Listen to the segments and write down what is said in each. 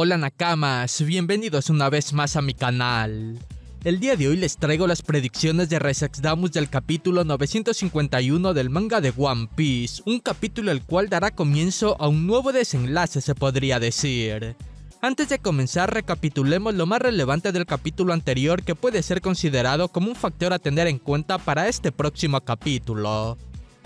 Hola Nakamas, bienvenidos una vez más a mi canal. El día de hoy les traigo las predicciones de Damus del capítulo 951 del manga de One Piece, un capítulo el cual dará comienzo a un nuevo desenlace se podría decir. Antes de comenzar recapitulemos lo más relevante del capítulo anterior que puede ser considerado como un factor a tener en cuenta para este próximo capítulo.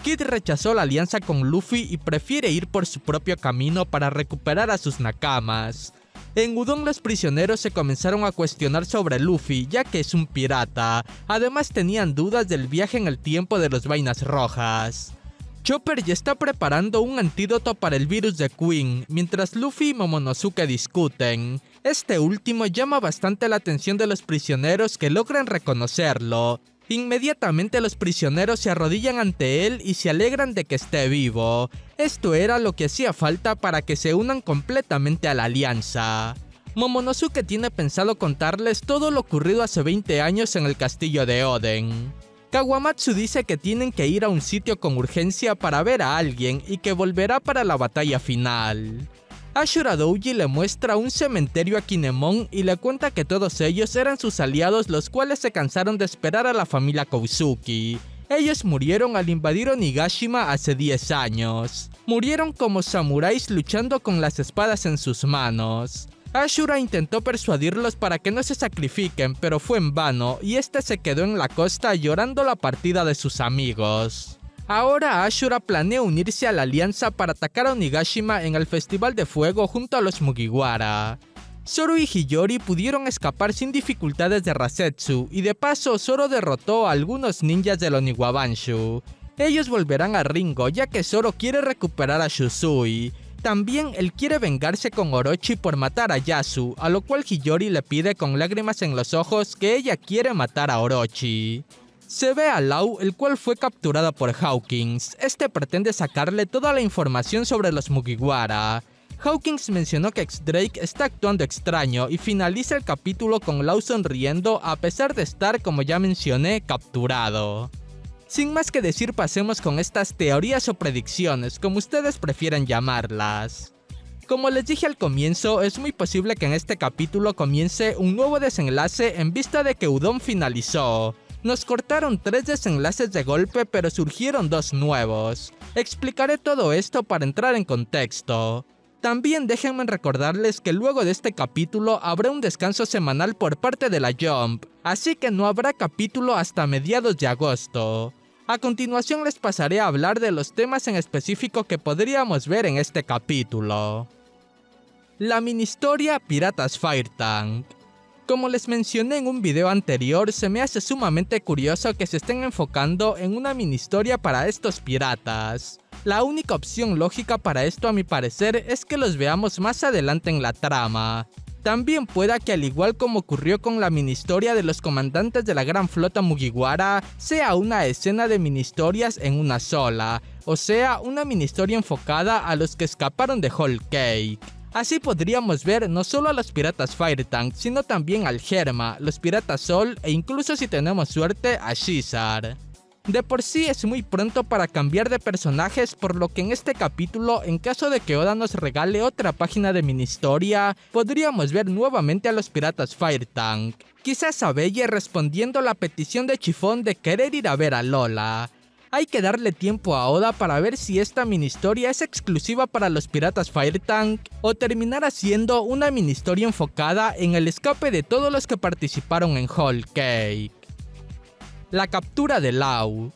Kid rechazó la alianza con Luffy y prefiere ir por su propio camino para recuperar a sus nakamas. En Udon los prisioneros se comenzaron a cuestionar sobre Luffy ya que es un pirata, además tenían dudas del viaje en el tiempo de los vainas rojas. Chopper ya está preparando un antídoto para el virus de Queen, mientras Luffy y Momonosuke discuten. Este último llama bastante la atención de los prisioneros que logran reconocerlo. Inmediatamente los prisioneros se arrodillan ante él y se alegran de que esté vivo. Esto era lo que hacía falta para que se unan completamente a la alianza. Momonosuke tiene pensado contarles todo lo ocurrido hace 20 años en el castillo de Oden. Kawamatsu dice que tienen que ir a un sitio con urgencia para ver a alguien y que volverá para la batalla final. Ashura Douji le muestra un cementerio a Kinemon y le cuenta que todos ellos eran sus aliados los cuales se cansaron de esperar a la familia Kousuki. Ellos murieron al invadir Onigashima hace 10 años. Murieron como samuráis luchando con las espadas en sus manos. Ashura intentó persuadirlos para que no se sacrifiquen, pero fue en vano, y este se quedó en la costa llorando la partida de sus amigos. Ahora Ashura planea unirse a la alianza para atacar a Onigashima en el Festival de Fuego junto a los Mugiwara. Zoro y Hiyori pudieron escapar sin dificultades de Rasetsu, y de paso Zoro derrotó a algunos ninjas del Oniwabanshu. Ellos volverán a Ringo ya que Zoro quiere recuperar a Shusui, también él quiere vengarse con Orochi por matar a Yasu, a lo cual Hiyori le pide con lágrimas en los ojos que ella quiere matar a Orochi. Se ve a Lau, el cual fue capturada por Hawkins. Este pretende sacarle toda la información sobre los Mugiwara. Hawkins mencionó que X-Drake está actuando extraño y finaliza el capítulo con Lau sonriendo a pesar de estar, como ya mencioné, capturado. Sin más que decir, pasemos con estas teorías o predicciones, como ustedes prefieren llamarlas. Como les dije al comienzo, es muy posible que en este capítulo comience un nuevo desenlace en vista de que Udon finalizó. Nos cortaron tres desenlaces de golpe pero surgieron dos nuevos. Explicaré todo esto para entrar en contexto. También déjenme recordarles que luego de este capítulo habrá un descanso semanal por parte de la Jump, así que no habrá capítulo hasta mediados de agosto. A continuación les pasaré a hablar de los temas en específico que podríamos ver en este capítulo. La mini-historia Piratas Fire Tank. Como les mencioné en un video anterior, se me hace sumamente curioso que se estén enfocando en una mini historia para estos piratas. La única opción lógica para esto a mi parecer es que los veamos más adelante en la trama, también pueda que al igual como ocurrió con la mini historia de los comandantes de la gran flota Mugiwara, sea una escena de mini historias en una sola, o sea, una mini historia enfocada a los que escaparon de Whole Cake. Así podríamos ver no solo a los piratas Fire Tank, sino también al Germa, los piratas Sol e incluso si tenemos suerte a Shizar. De por sí es muy pronto para cambiar de personajes, por lo que en este capítulo, en caso de que Oda nos regale otra página de mini historia, podríamos ver nuevamente a los piratas Fire Tank. Quizás a Belle respondiendo la petición de Chifón de querer ir a ver a Lola. Hay que darle tiempo a Oda para ver si esta mini historia es exclusiva para los piratas Fire Tank o terminará siendo una mini historia enfocada en el escape de todos los que participaron en Whole Cake la captura de Lau.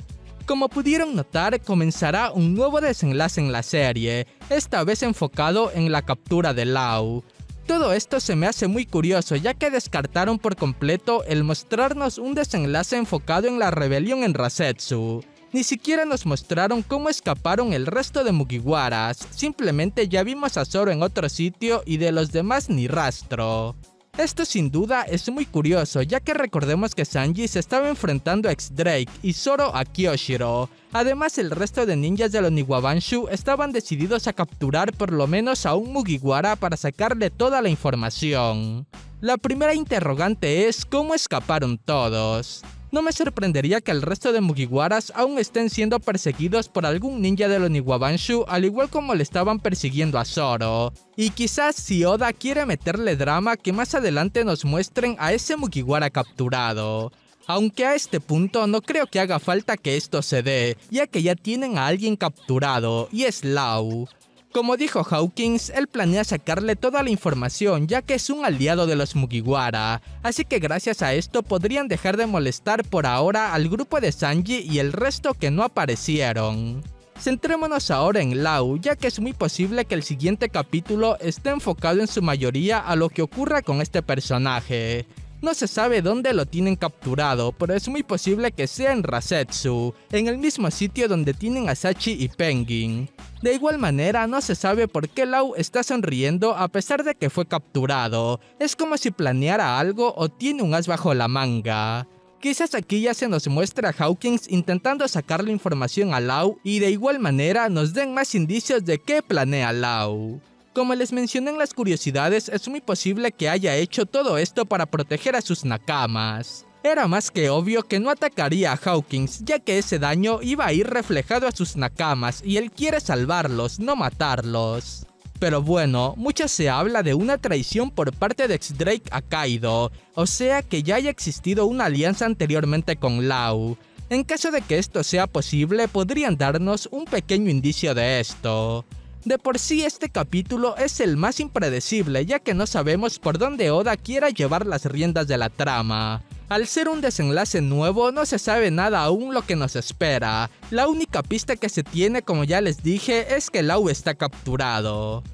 Como pudieron notar, comenzará un nuevo desenlace en la serie, esta vez enfocado en la captura de Lau. Todo esto se me hace muy curioso ya que descartaron por completo el mostrarnos un desenlace enfocado en la rebelión en Rasetsu. Ni siquiera nos mostraron cómo escaparon el resto de Mugiwaras, simplemente ya vimos a Zoro en otro sitio y de los demás ni rastro. Esto sin duda es muy curioso, ya que recordemos que Sanji se estaba enfrentando a X-Drake y Zoro a Kyoshiro. Además, el resto de ninjas de los Niwabanshu estaban decididos a capturar por lo menos a un Mugiwara para sacarle toda la información. La primera interrogante es ¿cómo escaparon todos? No me sorprendería que el resto de Mugiwaras aún estén siendo perseguidos por algún ninja de Oniwabanshu al igual como le estaban persiguiendo a Zoro. Y quizás si Oda quiere meterle drama que más adelante nos muestren a ese Mugiwara capturado. Aunque a este punto no creo que haga falta que esto se dé, ya que ya tienen a alguien capturado, y es Lau. Como dijo Hawkins, él planea sacarle toda la información ya que es un aliado de los Mugiwara, así que gracias a esto podrían dejar de molestar por ahora al grupo de Sanji y el resto que no aparecieron. Centrémonos ahora en Lau, ya que es muy posible que el siguiente capítulo esté enfocado en su mayoría a lo que ocurra con este personaje. No se sabe dónde lo tienen capturado, pero es muy posible que sea en Rasetsu, en el mismo sitio donde tienen a Sachi y Penguin. De igual manera, no se sabe por qué Lau está sonriendo a pesar de que fue capturado. Es como si planeara algo o tiene un as bajo la manga. Quizás aquí ya se nos muestra a Hawkins intentando sacarle información a Lau y de igual manera nos den más indicios de qué planea Lau. Como les mencioné en las curiosidades, es muy posible que haya hecho todo esto para proteger a sus nakamas. Era más que obvio que no atacaría a Hawkins, ya que ese daño iba a ir reflejado a sus nakamas y él quiere salvarlos, no matarlos. Pero bueno, mucho se habla de una traición por parte de X-Drake a Kaido, o sea que ya haya existido una alianza anteriormente con Lau. En caso de que esto sea posible, podrían darnos un pequeño indicio de esto. De por sí este capítulo es el más impredecible ya que no sabemos por dónde Oda quiera llevar las riendas de la trama. Al ser un desenlace nuevo no se sabe nada aún lo que nos espera. La única pista que se tiene como ya les dije es que Lau está capturado.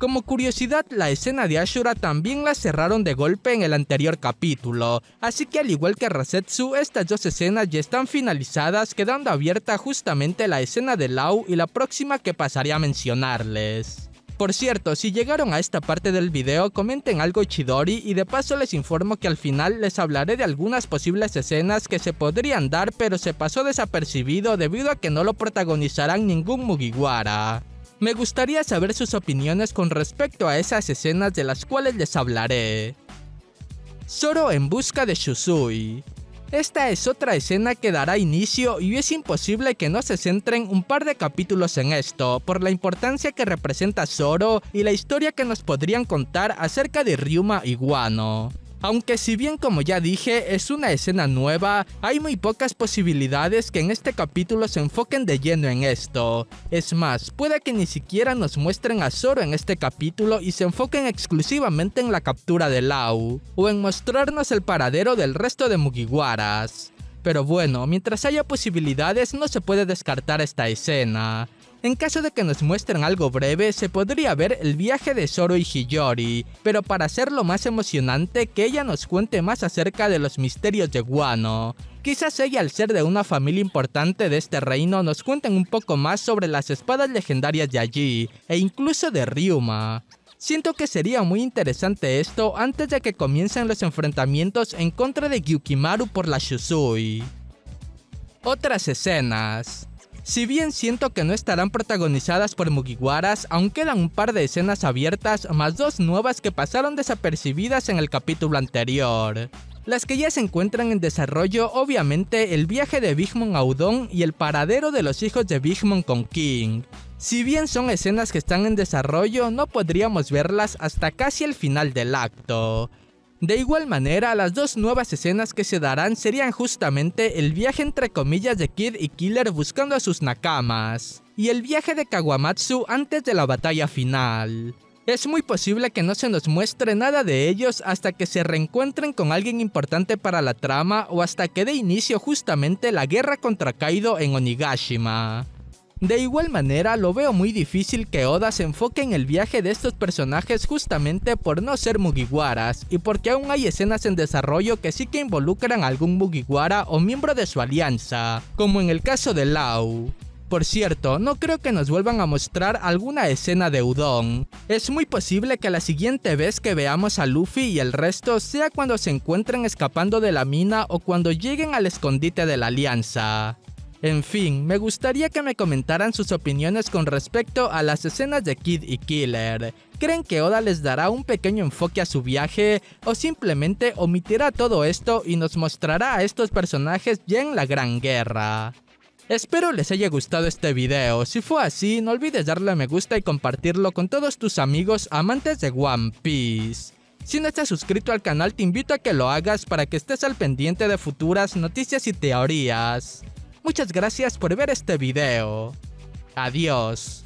Como curiosidad, la escena de Ashura también la cerraron de golpe en el anterior capítulo, así que al igual que Rasetsu, estas dos escenas ya están finalizadas, quedando abierta justamente la escena de Lau y la próxima que pasaré a mencionarles. Por cierto, si llegaron a esta parte del video, comenten algo Chidori y de paso les informo que al final les hablaré de algunas posibles escenas que se podrían dar pero se pasó desapercibido debido a que no lo protagonizarán ningún Mugiwara. Me gustaría saber sus opiniones con respecto a esas escenas de las cuales les hablaré. Zoro en busca de Shusui. Esta es otra escena que dará inicio y es imposible que no se centren un par de capítulos en esto, por la importancia que representa Zoro y la historia que nos podrían contar acerca de Ryuma y Guano. Aunque si bien como ya dije es una escena nueva, hay muy pocas posibilidades que en este capítulo se enfoquen de lleno en esto. Es más, puede que ni siquiera nos muestren a Zoro en este capítulo y se enfoquen exclusivamente en la captura de Lau, o en mostrarnos el paradero del resto de Mugiwaras. Pero bueno, mientras haya posibilidades no se puede descartar esta escena. En caso de que nos muestren algo breve, se podría ver el viaje de Zoro y Hiyori, pero para hacerlo más emocionante, que ella nos cuente más acerca de los misterios de Guano. Quizás ella al ser de una familia importante de este reino nos cuenten un poco más sobre las espadas legendarias de allí, e incluso de Ryuma. Siento que sería muy interesante esto antes de que comiencen los enfrentamientos en contra de Gyukimaru por la Shusui. Otras escenas si bien siento que no estarán protagonizadas por Mugiwaras, aún quedan un par de escenas abiertas más dos nuevas que pasaron desapercibidas en el capítulo anterior. Las que ya se encuentran en desarrollo, obviamente el viaje de Big Mom a Udon y el paradero de los hijos de Big Mom con King. Si bien son escenas que están en desarrollo, no podríamos verlas hasta casi el final del acto. De igual manera, las dos nuevas escenas que se darán serían justamente el viaje entre comillas de Kid y Killer buscando a sus nakamas, y el viaje de Kawamatsu antes de la batalla final. Es muy posible que no se nos muestre nada de ellos hasta que se reencuentren con alguien importante para la trama o hasta que dé inicio justamente la guerra contra Kaido en Onigashima. De igual manera, lo veo muy difícil que Oda se enfoque en el viaje de estos personajes justamente por no ser Mugiwaras, y porque aún hay escenas en desarrollo que sí que involucran a algún Mugiwara o miembro de su alianza, como en el caso de Lau. Por cierto, no creo que nos vuelvan a mostrar alguna escena de Udon. Es muy posible que la siguiente vez que veamos a Luffy y el resto sea cuando se encuentren escapando de la mina o cuando lleguen al escondite de la alianza. En fin, me gustaría que me comentaran sus opiniones con respecto a las escenas de Kid y Killer. ¿Creen que Oda les dará un pequeño enfoque a su viaje o simplemente omitirá todo esto y nos mostrará a estos personajes ya en la Gran Guerra? Espero les haya gustado este video, si fue así no olvides darle me gusta y compartirlo con todos tus amigos amantes de One Piece. Si no estás suscrito al canal te invito a que lo hagas para que estés al pendiente de futuras noticias y teorías. Muchas gracias por ver este video. Adiós.